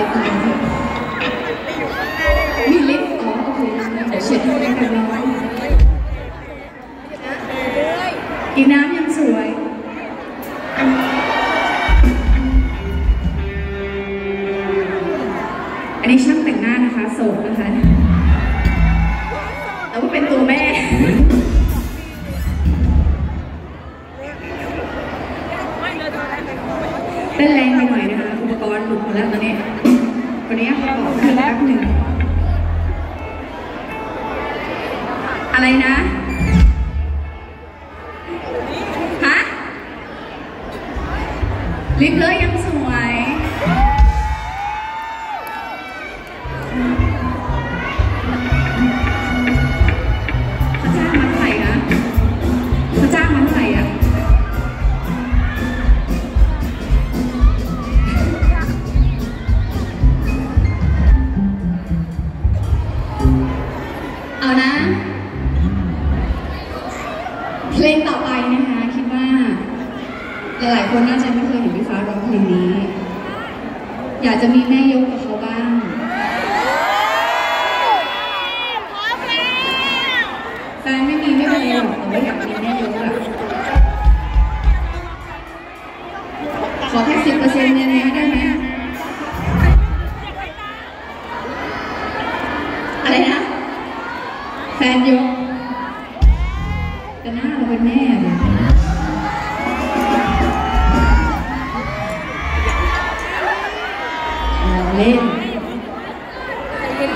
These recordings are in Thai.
ลิฟต์มามีลิฟต์อ๋อโอเคเดี๋ยวเช็ดให้กันร้อนกินน้ำยังสวยอันนี้ช่างแต่งหน้านะคะโสดนะคะแต่ว่าเป็นตัวแม่เต้นแรงไปหน่อยนะคะ อุปกรณ์หลุดหมดแล้วตอนนี้ วันนี้ขอบอกคือแป๊บหนึ่ง อะไรนะฮะลิฟเลยยังส เพลงต่อไปนะคะคิดว่า หลายๆคนน่าจะไม่เคยเห็นพี่ฟ้าร้องเพลงนี้ อยากจะมีแม่ยกกับเขาบ้างแฟนไม่มีไม่เป็นไรหรอกแต่ว่าอยากมีแม่ยกอะขอแค่สิบเปอร์เซ็นต์เนี่ยนะได้ไหมอะไรนะแฟนยกแต่ หน้าเราเป็นแม่เลยเราเล่น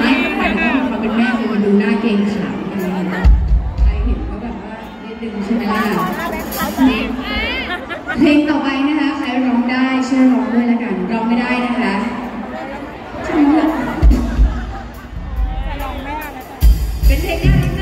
ไม่หมายถึงว่าควาเป็นแม่คือมันดูหน้าเกรงขามอะไรใครเห็นก็แบบว่านิดนึงใช่ไหมล่ะเพลงต่อไปนะคะใครร้องได้ช่วยร้องด้วยละกันร้องไม่ได้นะคะใช่ไหมล่ะเป็นเพลงน่ารัก